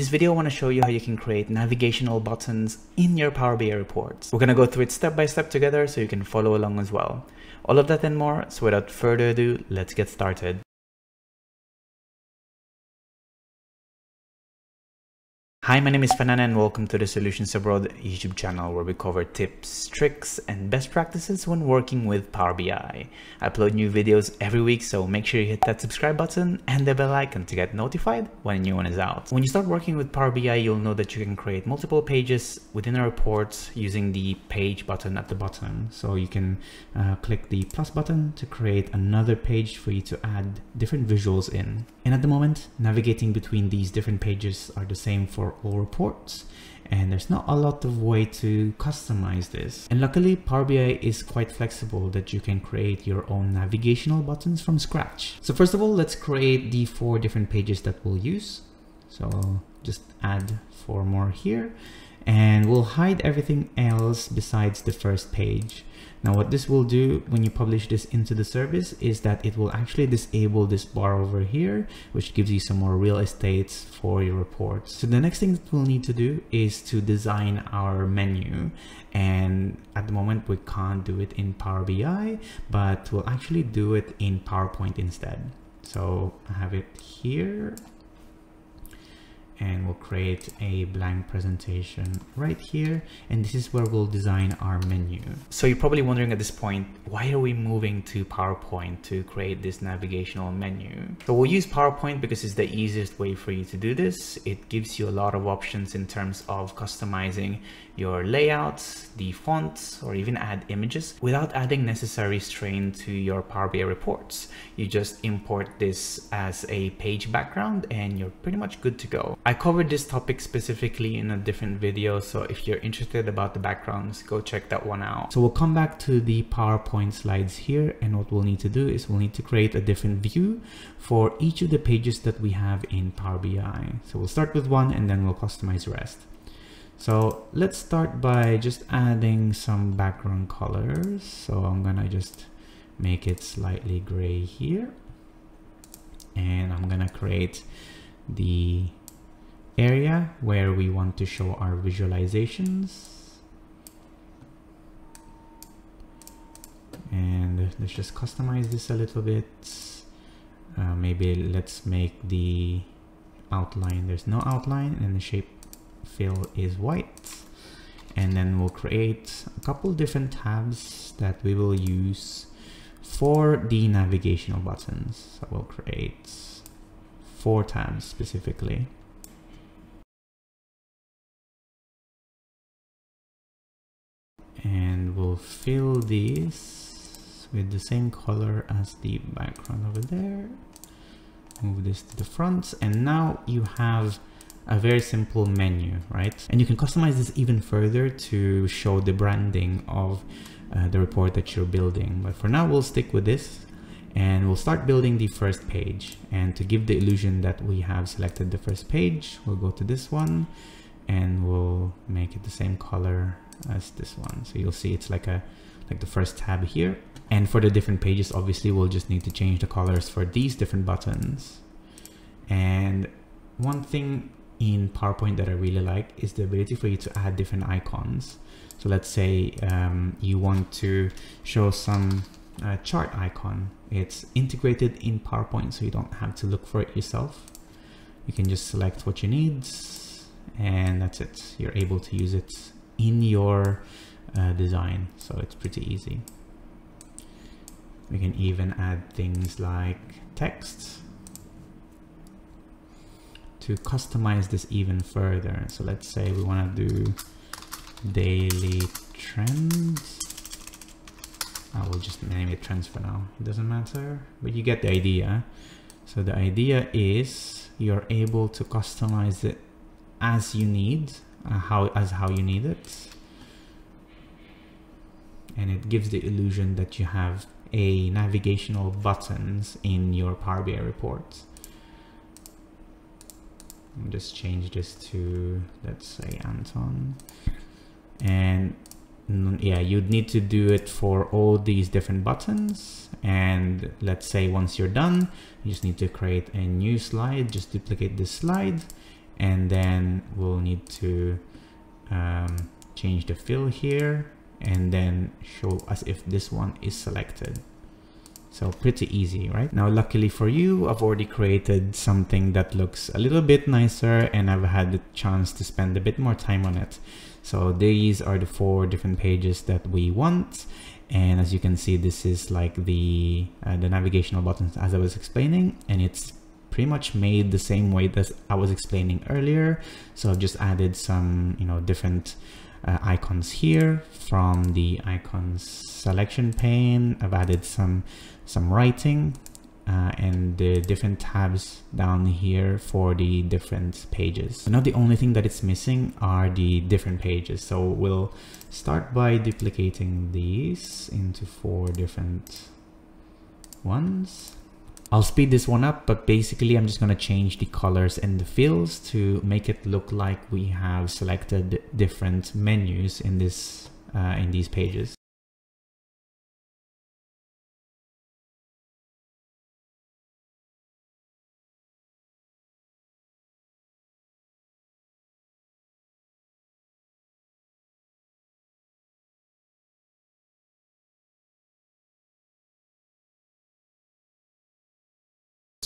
this video, I want to show you how you can create navigational buttons in your Power BI reports. We're going to go through it step by step together so you can follow along as well. All of that and more. So without further ado, let's get started. Hi, my name is Fernan and welcome to the Solutions Abroad YouTube channel where we cover tips, tricks, and best practices when working with Power BI. I upload new videos every week, so make sure you hit that subscribe button and the bell icon to get notified when a new one is out. When you start working with Power BI, you'll know that you can create multiple pages within a report using the page button at the bottom. So you can uh, click the plus button to create another page for you to add different visuals in. And at the moment, navigating between these different pages are the same for all reports and there's not a lot of way to customize this. And luckily Power BI is quite flexible that you can create your own navigational buttons from scratch. So first of all, let's create the four different pages that we'll use. So just add four more here and we'll hide everything else besides the first page. Now what this will do when you publish this into the service is that it will actually disable this bar over here, which gives you some more real estate for your reports. So the next thing that we'll need to do is to design our menu. And at the moment we can't do it in Power BI, but we'll actually do it in PowerPoint instead. So I have it here and we'll create a blank presentation right here. And this is where we'll design our menu. So you're probably wondering at this point why are we moving to PowerPoint to create this navigational menu? So we'll use PowerPoint because it's the easiest way for you to do this. It gives you a lot of options in terms of customizing your layouts the fonts or even add images without adding necessary strain to your Power BI reports you just import this as a page background and you're pretty much good to go I covered this topic specifically in a different video, so if you're interested about the backgrounds, go check that one out. So we'll come back to the PowerPoint slides here, and what we'll need to do is we'll need to create a different view for each of the pages that we have in Power BI. So we'll start with one and then we'll customize the rest. So let's start by just adding some background colors. So I'm gonna just make it slightly gray here. And I'm gonna create the area where we want to show our visualizations. And let's just customize this a little bit. Uh, maybe let's make the outline, there's no outline and the shape fill is white. And then we'll create a couple different tabs that we will use for the navigational buttons. So we'll create four tabs specifically. and we'll fill these with the same color as the background over there move this to the front and now you have a very simple menu right and you can customize this even further to show the branding of uh, the report that you're building but for now we'll stick with this and we'll start building the first page and to give the illusion that we have selected the first page we'll go to this one and we'll make it the same color as this one. So you'll see it's like a like the first tab here. And for the different pages, obviously we'll just need to change the colors for these different buttons. And one thing in PowerPoint that I really like is the ability for you to add different icons. So let's say um, you want to show some uh, chart icon. It's integrated in PowerPoint, so you don't have to look for it yourself. You can just select what you need and that's it. You're able to use it in your uh, design so it's pretty easy we can even add things like text to customize this even further. So let's say we want to do daily trends. I will just name it trends for now. It doesn't matter. But you get the idea. So the idea is you're able to customize it as you need uh, how as how you need it. And it gives the illusion that you have a navigational buttons in your Power BI reports. Just change this to let's say Anton and yeah you'd need to do it for all these different buttons and let's say once you're done you just need to create a new slide just duplicate this slide and then we'll need to um, change the fill here and then show us if this one is selected. So pretty easy, right? Now, luckily for you, I've already created something that looks a little bit nicer and I've had the chance to spend a bit more time on it. So these are the four different pages that we want. And as you can see, this is like the, uh, the navigational buttons as I was explaining, and it's pretty much made the same way that I was explaining earlier. So I've just added some, you know, different uh, icons here from the icons selection pane. I've added some some writing uh, and the different tabs down here for the different pages. So now the only thing that it's missing are the different pages. So we'll start by duplicating these into four different ones. I'll speed this one up, but basically I'm just going to change the colors and the fills to make it look like we have selected different menus in this uh, in these pages.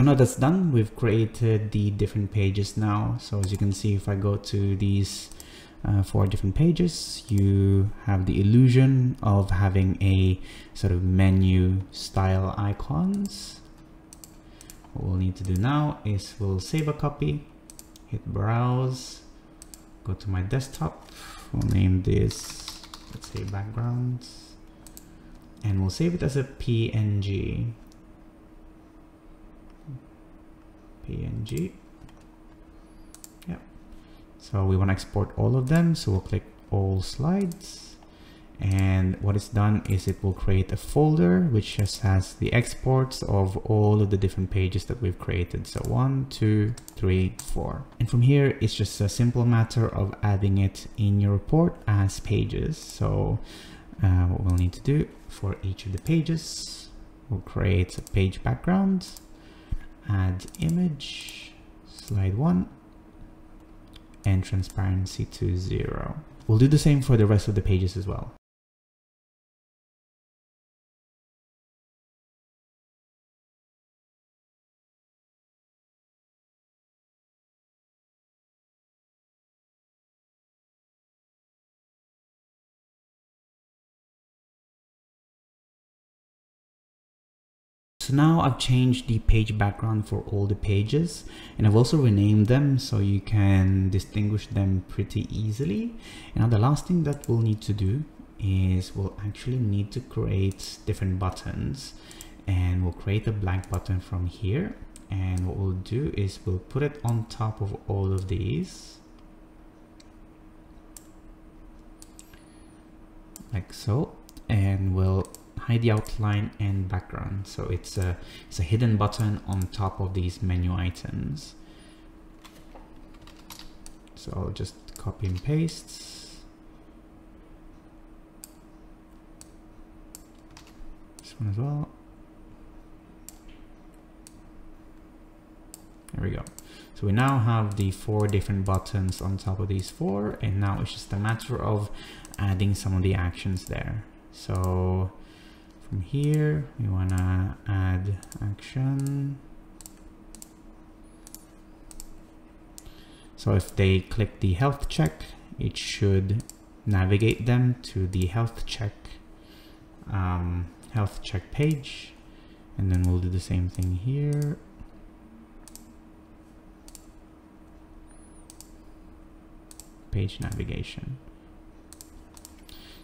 So now that's done, we've created the different pages now. So as you can see, if I go to these uh, four different pages, you have the illusion of having a sort of menu style icons. What we'll need to do now is we'll save a copy, hit browse, go to my desktop, we'll name this, let's say backgrounds, and we'll save it as a PNG. PNG. Yep. So we want to export all of them. So we'll click all slides. And what it's done is it will create a folder which just has the exports of all of the different pages that we've created. So one, two, three, four. And from here, it's just a simple matter of adding it in your report as pages. So uh, what we'll need to do for each of the pages, we'll create a page background add image, slide one, and transparency to zero. We'll do the same for the rest of the pages as well. So now I've changed the page background for all the pages and I've also renamed them so you can distinguish them pretty easily. And now the last thing that we'll need to do is we'll actually need to create different buttons and we'll create a blank button from here. And what we'll do is we'll put it on top of all of these. Like so. And we'll hide the outline and background. So it's a, it's a hidden button on top of these menu items. So I'll just copy and paste. This one as well. There we go. So we now have the four different buttons on top of these four, and now it's just a matter of adding some of the actions there. So from here. We want to add action. So if they click the health check it should navigate them to the health check um, health check page. And then we'll do the same thing here. Page navigation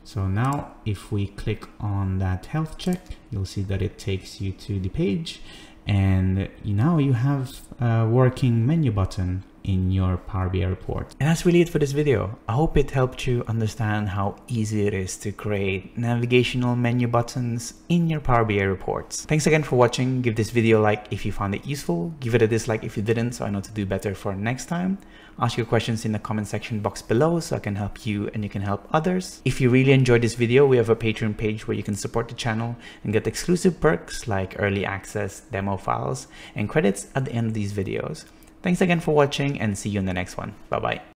so now if we click on that health check, you'll see that it takes you to the page and now you have a working menu button in your Power BI report. And that's really it for this video. I hope it helped you understand how easy it is to create navigational menu buttons in your Power BI reports. Thanks again for watching. Give this video a like if you found it useful. Give it a dislike if you didn't so I know to do better for next time. Ask your questions in the comment section box below so I can help you and you can help others. If you really enjoyed this video, we have a Patreon page where you can support the channel and get exclusive perks like early access, demo files, and credits at the end of these videos. Thanks again for watching and see you in the next one. Bye bye.